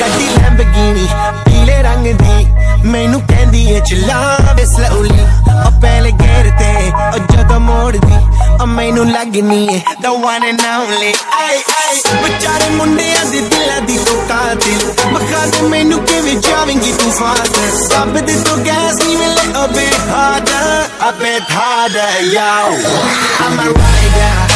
ਗੱਡੀ ਲੈਂਬਗੀਨੀ ਪੀਲੇ ਰੰਗ ਦੀ। ਮੈਨੂੰ ਕਹਿੰਦੀ ਏ, ਚਲਾ ਸਲੋਲੀ ਉਹ ਪਹਿਲੇ ਗੇਰ ਤੇ, ਉਹ ਜਦੋਂ ਮੋੜਦੀ, ਉਹ ਮੈਨੂੰ ਲੱਗਨੀ ਏ, the one and only ਆਈ ਆਈ, ਵਿਚਾਰੇ ਮੁੰਡਿਆਂ ਦੇ ਦਿਲਾਂ ਦੀ ਤੂੰ ਕਾਤਿਲ। ਮਖਾ ਦੇ ਮੈਨੂੰ ਕਿਵੇਂ ਜਾਵੇਂਗੀ ਤੂੰ ਫਾਸਟ ਸਭ ਦੇ ਤੋਂ ਗੈਸ ਨਹੀਂ ਮਿਲੇ a bit harder a bit I'm a rider